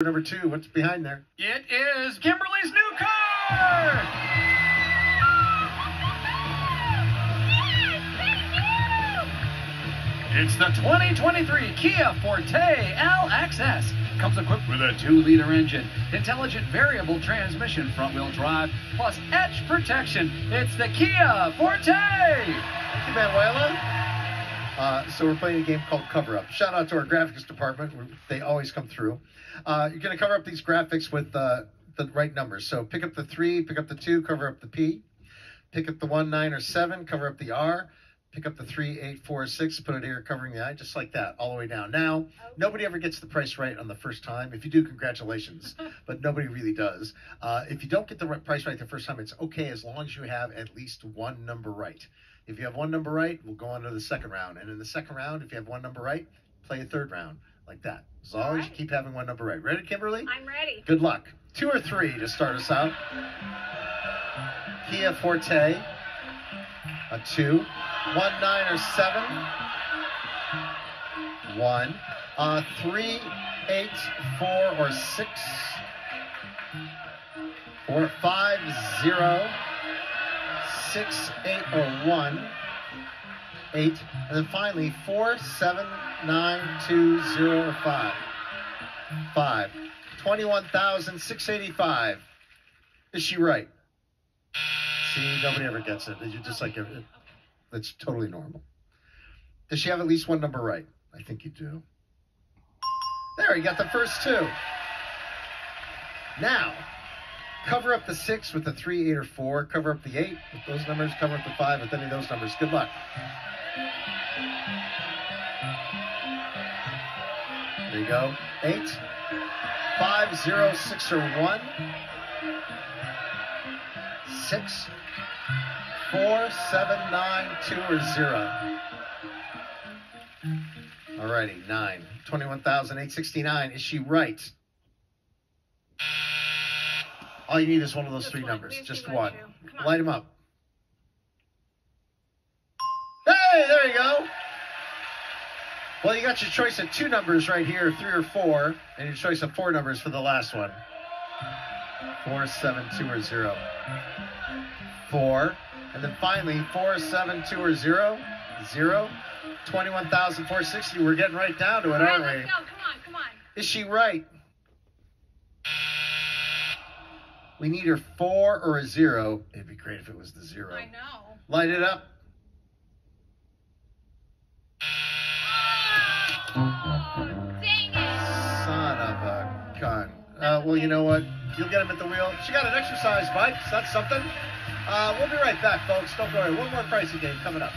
Number two, what's behind there? It is Kimberly's new car! It's the 2023 Kia Forte LXS. Comes equipped with a 2-liter engine, intelligent variable transmission, front-wheel drive, plus edge protection. It's the Kia Forte! Thank you, Manuela. Uh, so we're playing a game called Cover Up. Shout out to our graphics department. They always come through. Uh, you're going to cover up these graphics with uh, the right numbers. So pick up the three, pick up the two, cover up the P. Pick up the one, nine, or seven, cover up the R. Pick up the three, eight, four, six, put it here, covering the eye, just like that, all the way down. Now, nobody ever gets the price right on the first time. If you do, congratulations, but nobody really does. Uh, if you don't get the right price right the first time, it's okay as long as you have at least one number right. If you have one number right, we'll go on to the second round. And in the second round, if you have one number right, play a third round like that. As long All as you keep having one number right. Ready, Kimberly? I'm ready. Good luck. Two or three to start us out. Kia Forte, a two. One, nine, or seven. One. Uh, three, eight, four, or six. Four, five, zero. Six, eight, or one. Eight. And then finally, four, seven, nine, two, zero, or five. Five. 21,685. Is she right? See, nobody ever gets it. Did You're just like, that's totally normal. Does she have at least one number right? I think you do. There, you got the first two. Now, cover up the six with the three, eight, or four. Cover up the eight with those numbers. Cover up the five with any of those numbers. Good luck. There you go. Eight, five, zero, six, or one. Six, four, seven, nine, two, or zero. Alrighty, nine. 21,869. Is she right? All you need is one of those Just three one. numbers. Just one. On. Light them up. Hey, there you go. Well, you got your choice of two numbers right here, three or four, and your choice of four numbers for the last one. Four, seven, two, or zero. Four. And then finally, four, seven, two, or zero. Zero. 21,460. We're getting right down to it, All right, aren't let's we? go. Come on, come on. Is she right? We need her four or a zero. It'd be great if it was the zero. I know. Light it up. Oh, dang it. Son of a gun. Uh, well, you know what? You'll get him at the wheel. She got an exercise bike. So that's something. Uh, we'll be right back, folks. Don't worry. One more pricey game coming up.